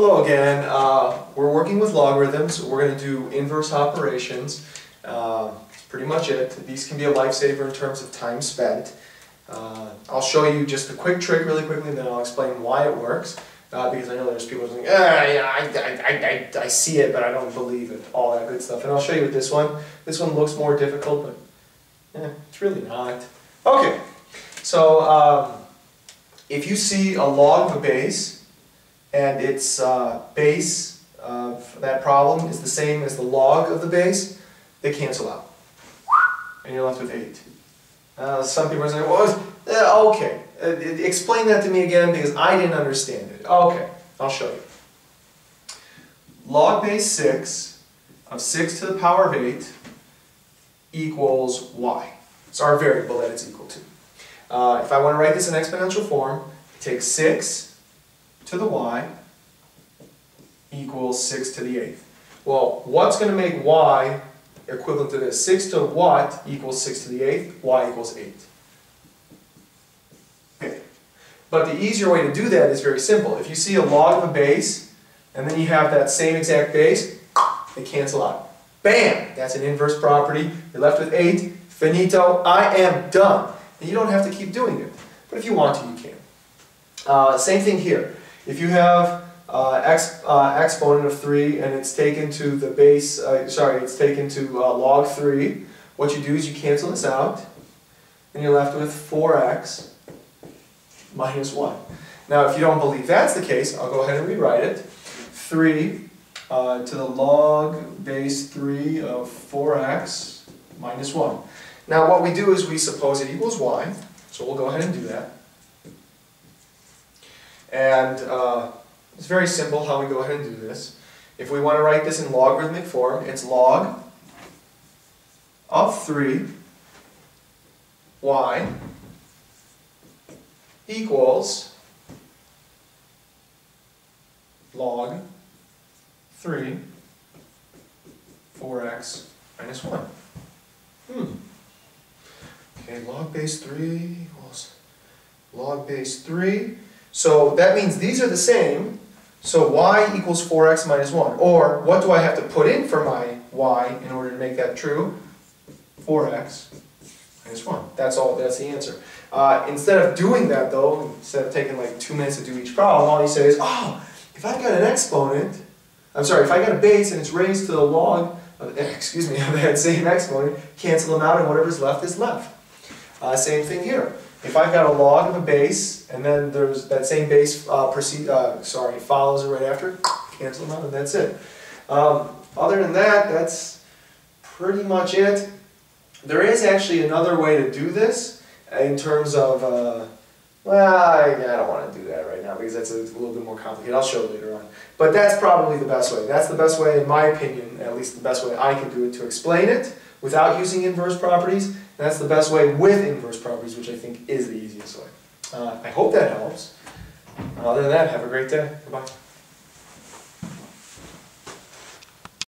Hello again. Uh, we're working with logarithms. We're going to do inverse operations. Uh, pretty much it. These can be a lifesaver in terms of time spent. Uh, I'll show you just a quick trick really quickly, and then I'll explain why it works. Uh, because I know there's people saying, ah, yeah, I, I, I, I see it, but I don't believe it, all that good stuff. And I'll show you with this one. This one looks more difficult, but eh, it's really not. Okay, so um, if you see a log of a base, and its uh, base of that problem is the same as the log of the base, they cancel out. And you're left with 8. Uh, some people are saying, well, uh, okay, uh, explain that to me again because I didn't understand it. Okay, I'll show you. Log base 6 of 6 to the power of 8 equals y. It's our variable that it's equal to. Uh, if I want to write this in exponential form, take 6 to the y equals 6 to the 8th. Well, what's going to make y equivalent to this? 6 to what equals 6 to the 8th? y equals 8. Okay. But the easier way to do that is very simple. If you see a log of a base, and then you have that same exact base, they cancel out. Bam! That's an inverse property. You're left with 8. Finito. I am done. And you don't have to keep doing it. But if you want to, you can. Uh, same thing here. If you have uh, uh, exponent of 3 and it's taken to the base, uh, sorry, it's taken to uh, log 3, what you do is you cancel this out and you're left with 4x minus 1. Now if you don't believe that's the case, I'll go ahead and rewrite it. 3 uh, to the log base 3 of 4x minus 1. Now what we do is we suppose it equals y, so we'll go ahead and do that. And uh, it's very simple how we go ahead and do this. If we want to write this in logarithmic form, it's log of 3 y equals log 3 4x minus 1. Hmm. Okay, log base 3 equals log base 3 so that means these are the same, so y equals 4x minus 1. Or, what do I have to put in for my y in order to make that true? 4x minus 1. That's all, that's the answer. Uh, instead of doing that though, instead of taking like two minutes to do each problem, all you say is, oh, if I've got an exponent, I'm sorry, if I got a base and it's raised to the log, of, excuse me, of that same exponent, cancel them out and whatever's left is left. Uh, same thing here. If I've got a log of a base, and then there's that same base uh, proceed, uh, sorry, follows it right after, cancel them out, and that's it. Um, other than that, that's pretty much it. There is actually another way to do this in terms of, uh, well, I, I, don't want to do that right now because that's a, a, little bit more complicated. I'll show later on. But that's probably the best way. That's the best way, in my opinion, at least the best way I can do it to explain it without using inverse properties. That's the best way with inverse properties, which I think is the easiest way. Uh, I hope that helps. Other than that, have a great day. Goodbye.